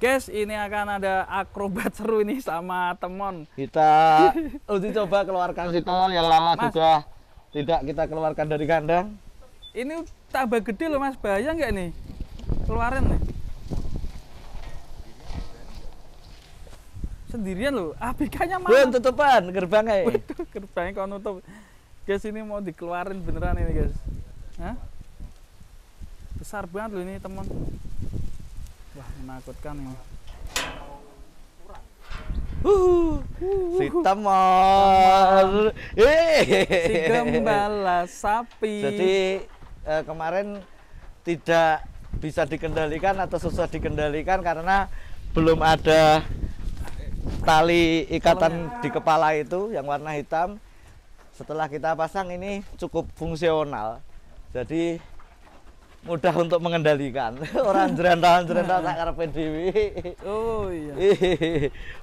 Guys, ini akan ada akrobat seru ini sama temon. Kita uji coba keluarkan si temon yang lama Mas. sudah tidak kita keluarkan dari kandang. Ini tambah gede loh mas, bahaya nggak nih? Keluarin nih. Sendirian loh, ABK-nya Belum mana? tutupan gerbangnya. Waduh, gerbangnya kau nutup. Guys, ini mau dikeluarin beneran ini guys. Hah? Besar banget loh ini teman. Wah, menakutkan ini. Uh, si temon. Si gembala sapi. Jadi eh, kemarin tidak bisa dikendalikan atau susah dikendalikan karena belum ada tali ikatan di kepala itu yang warna hitam. Setelah kita pasang ini cukup fungsional. Jadi mudah untuk mengendalikan. Orang jerental jerental tak karepe dhewe. Oh iya.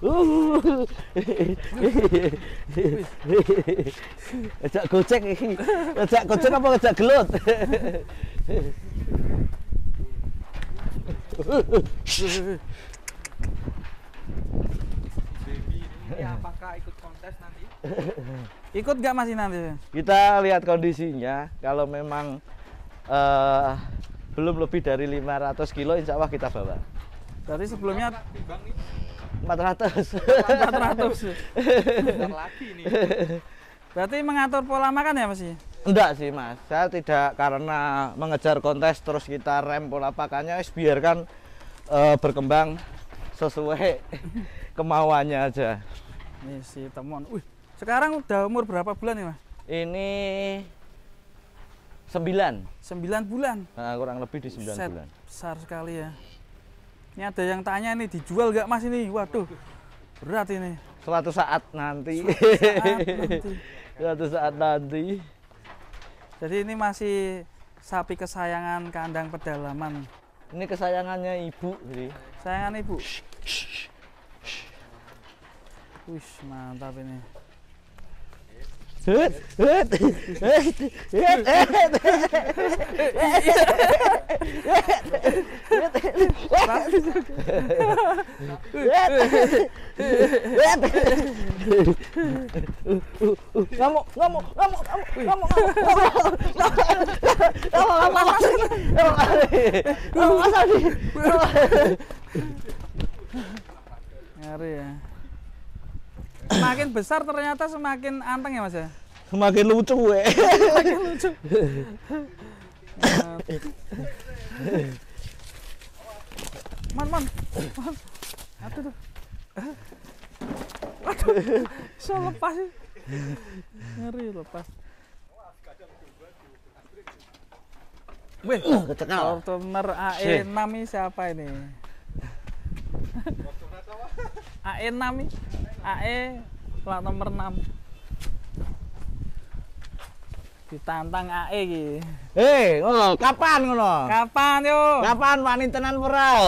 Uh. Ejak gocek iki. Ejak gocek apa ejak gelut? Ini apakah ikut kontes nanti? Ikut gak masih nanti? Kita lihat kondisinya. Kalau memang eh, belum lebih dari 500 kilo, insya Allah kita bawa. Berarti sebelumnya Timbang nih, 400. 400. bentar lagi nih. Berarti mengatur pola makan ya Mas? Enggak sih mas, saya tidak karena mengejar kontes terus kita rem pola pakannya, biarkan eh, berkembang sesuai kemauannya aja. Nih si temon. Wih, sekarang udah umur berapa bulan nih Mas? Ini 9, 9 bulan. nah, kurang lebih di 9 Set, bulan. Besar sekali ya. Ini ada yang tanya nih dijual gak Mas ini? Waduh. Berat ini. Suatu saat nanti, Saat nanti. suatu saat nanti. Jadi ini masih sapi kesayangan kandang pedalaman. Ini kesayangannya ibu, jadi. Sayangan ibu. Wih, mantap ini. Hut, hut, hut, hut, hut. Ngamuk, ngamuk, ngamuk, ngamuk, ngamuk, ngamuk, Ngeri ya. Semakin besar ternyata semakin anteng ya Mas ya. Semakin lucu, we. Semakin lucu. Man, man, man. Aduh, tuh. Waduh, so lepas sih. Ngeri lepas. Wih, Kecekal. Fortuner Sih. AE6 ini siapa ini? AE6 ini AE plat nomor 6 ditantang AE iki. Eh, ngono, kapan ngono? Kapan yo? Kapan wani tenan peral?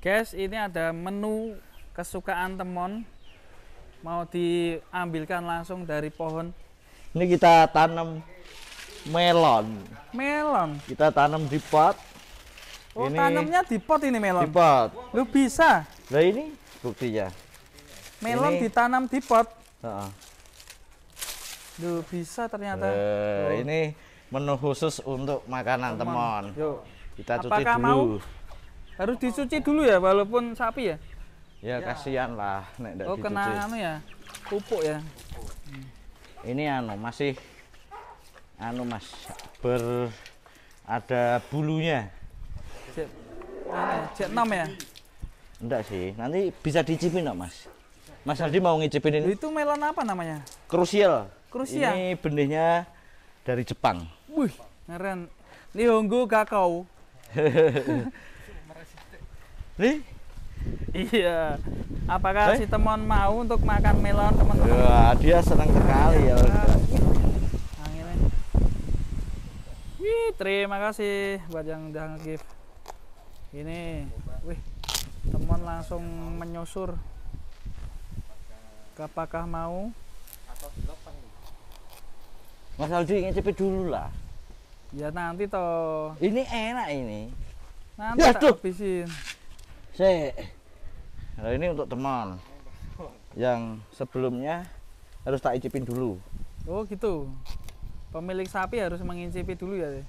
Guys, ini ada menu kesukaan temon mau diambilkan langsung dari pohon Ini kita tanam melon. melon. Kita tanam di pot. Oh, Ini- tanamnya di pot ini Di melon. pot. Lu bisa Nah ini buktinya. Melon Ini- ditanam di pot. Heeh. Lu bisa ternyata. Eh, Oh. ini menu khusus untuk makanan temon. Yuk. Kita cuci Apakah dulu. mau? Harus dicuci dulu ya walaupun sapi ya. Ya kasihan lah nek Oh, dicuci. kena anu ya. Pupuk ya. Ini anu masih anu Mas ber ada bulunya. Jet, anu ya, jet 6 ya. Enggak sih, nanti bisa dicipin enggak, Mas? Mas Aldi mau ngicipin ini? Itu melon apa namanya? Krusial. Krusial. Ini benihnya dari Jepang. Wih, keren. Nihongo kakao. Nih, Iya. Apakah Eh? si temon mau untuk makan melon teman-teman? Wah, dia senang sekali ya. Anginnya. Wih, terima kasih buat yang udah nge-gift. Ini, wih, temon langsung menyusur. Apakah mau? Mas Aldi ngicipin dulu lah. Ya nanti toh. Ini enak ini. Nanti Ya, tak tuh. habisin. Sik. Nah, ini untuk teman yang sebelumnya harus tak icipin dulu. Oh gitu. Pemilik sapi harus mengincipi dulu ya.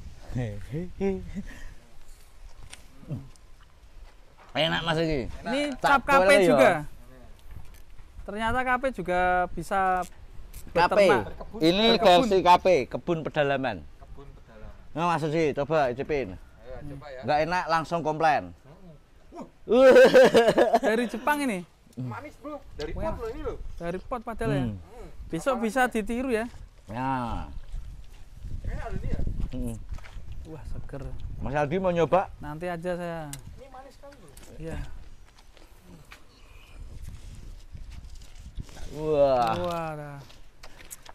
Enak Mas. Ini Tak cap boleh ya. juga. Ternyata KP juga bisa KP. Ini Berkebun. versi KP, kebun pedalaman. Kebun pedalaman. Nah, Mas sih, coba icipin. Ayo coba ya. Enggak enak langsung komplain. Dari Jepang ini. Manis bro. Dari pot lo ini lo. Dari pot padahal ya. Hmm. Besok bisa ditiru ya. Ya. Enak lo ini ya. Hmm. Wah seger. Mas Aldi mau nyoba? Nanti aja saya. Ini manis sekali lo. Iya. Wah, Wah. dah.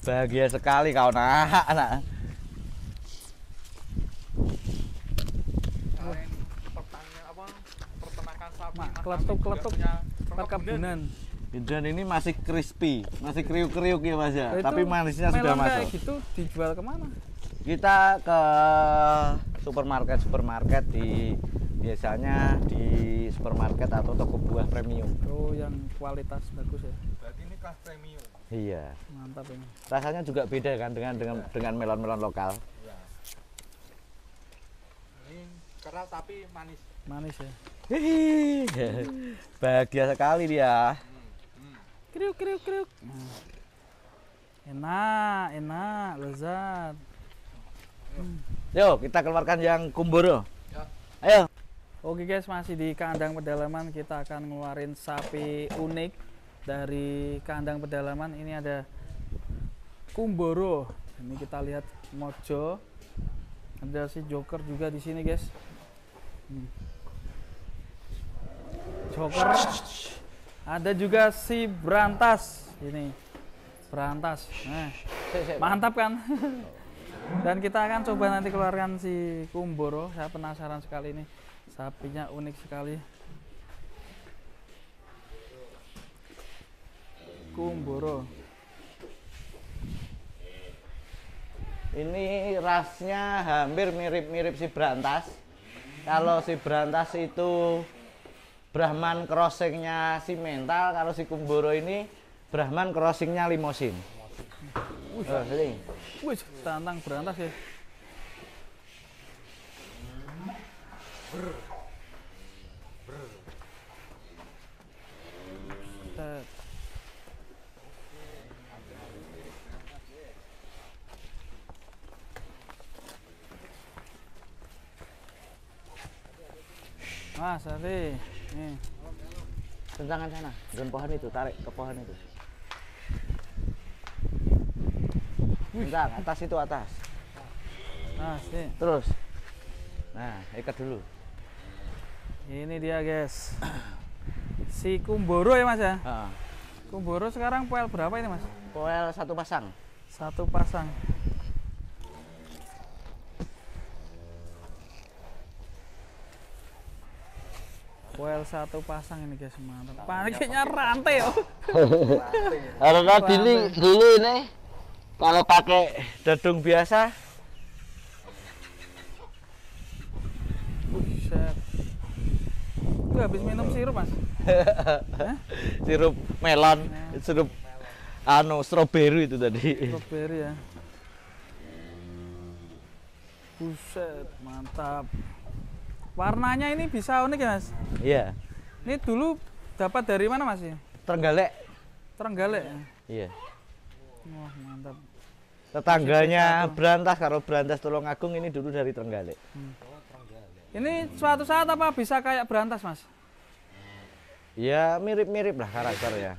bahagia sekali kau nak. nak. Selain pertanian apa? Peternakan sapi. Mak, Mas kletuk- kletuk. Perkebunan. Dan ini masih crispy, masih kriuk-kriuk ya Mas ya. Lah, itu Tapi manisnya sudah masuk. gitu dijual ke mana? Kita ke supermarket supermarket di biasanya di supermarket atau toko buah premium. Oh yang kualitas bagus ya. Berarti ini kelas premium. Iya. Mantap ini. Rasanya juga beda kan dengan dengan dengan melon-melon lokal. Ya. Ini keras tapi manis. Manis ya. Hihi. Bahagia sekali dia. Hmm. Kriuk kriuk kriuk. Nah. Enak, enak, lezat. Yo, kita keluarkan yang kumboro. Ya. Ayo. Oke guys, masih di kandang pedalaman kita akan ngeluarin sapi unik dari kandang pedalaman. Ini ada Kumboro. Ini kita lihat Mojo. Ada si Joker juga di sini guys. Hmm. Joker. Ada juga si Brantas. Ini Brantas. Nah, mantap kan? Dan kita akan coba nanti keluarkan si Kumboro. Saya penasaran sekali ini. Sapinya unik sekali. Kumboro. Ini rasnya hampir mirip-mirip si Brantas. Kalau si Brantas itu Brahman crossingnya si mental, kalau si Kumboro ini Brahman crossingnya limosin. Oh. Wih, tantang berantas ya. Set. Mas, Ari. Nih. Tentangan sana, dengan pohon itu, tarik ke pohon itu. Tentang, atas itu atas. Nah, sini. Terus. Nah, ikat dulu. Ini dia, guys. Si Kumboro ya, Mas ya? Ha. Kumboro sekarang poel berapa ini, Mas? Poel satu pasang. Satu pasang. Poel satu pasang ini guys mantap. Paniknya rantai oh. Karena dulu, dulu ini kalau pakai dadung biasa Buset. Itu habis minum sirup mas? Hah? sirup melon, sirup anu strawberry itu tadi. Strawberry ya. Buset, mantap. Warnanya ini bisa unik ya mas? Iya, Ini dulu dapat dari mana mas ya? Trenggalek. Terenggalek ya? Iya. Wah mantap. Tetangganya Berantas karo Berantas Tulungagung ini dulu dari Trenggalek. Ini suatu saat apa bisa kayak berantas mas? Ya mirip-mirip lah karakternya.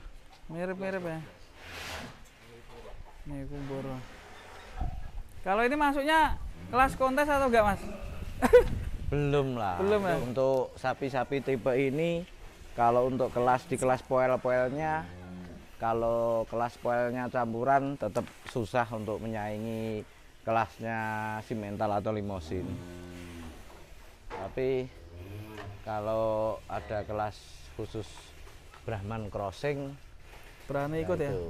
Mirip-mirip ya. Nih kumboro. Kalau ini masuknya kelas kontes atau enggak mas? Belum lah. Belum ya? Untuk sapi-sapi tipe ini kalau untuk kelas di kelas poel-poelnya kalau kelas poelnya campuran tetap susah untuk menyaingi kelasnya simental atau limosin. Tapi kalau ada kelas khusus Brahman crossing Berani ikut ya? itu,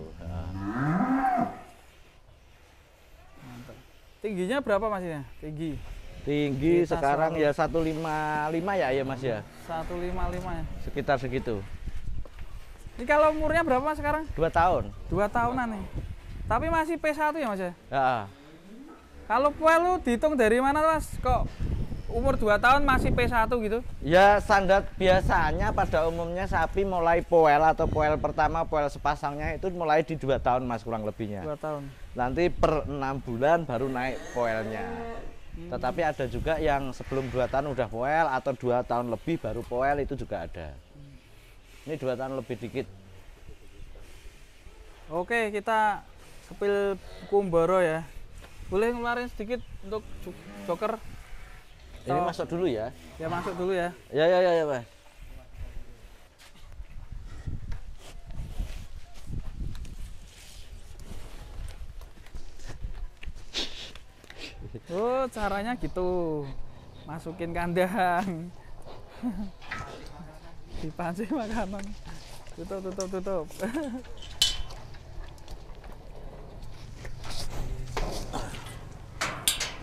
Mantap. Tingginya berapa mas ini? Tinggi. Tinggi Kita sekarang selalu- ya 155 ya ya Mas ya. 155 ya. Sekitar segitu. Ini kalau umurnya berapa Mas sekarang? Dua tahun. Dua tahunan nih. Tapi masih P1 ya Mas ya? Ya. Kalau poel lu dihitung dari mana Mas? Kok umur 2 tahun masih P1 gitu? Ya standar biasanya pada umumnya sapi mulai poel atau poel pertama poel sepasangnya itu mulai di dua tahun mas kurang lebihnya. 2 tahun. Nanti per enam bulan baru naik poelnya. Tetapi ada juga yang sebelum dua tahun udah poel atau dua tahun lebih baru poel itu juga ada. Ini dua tahun lebih dikit. Oke, kita sepil kumboro ya. Boleh ngeluarin sedikit untuk joker? Ini masuk dulu ya. Ya masuk dulu ya. Ya ya ya ya mas. Oh, caranya gitu. Masukin kandang. Dipancing makanan. Tutup, tutup, tutup.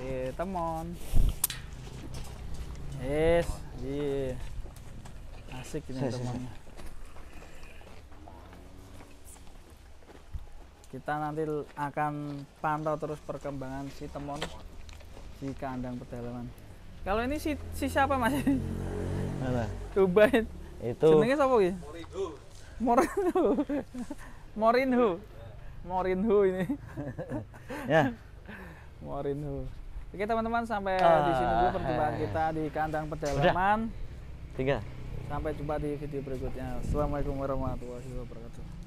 Oke, temon. Yes, iya. Asik ini temannya. Kita nanti akan pantau terus perkembangan si temon di kandang pedalaman. Kalau ini si, si siapa mas? Mana? Cobain. Itu Jenenge siapa iki? Morinho. Morinho. Morinho ini. ya. Morinho. Oke teman-teman sampai Ah, di sini dulu perjumpaan hai. kita di kandang pedalaman. Tiga. Sampai jumpa di video berikutnya. Assalamualaikum warahmatullahi wabarakatuh.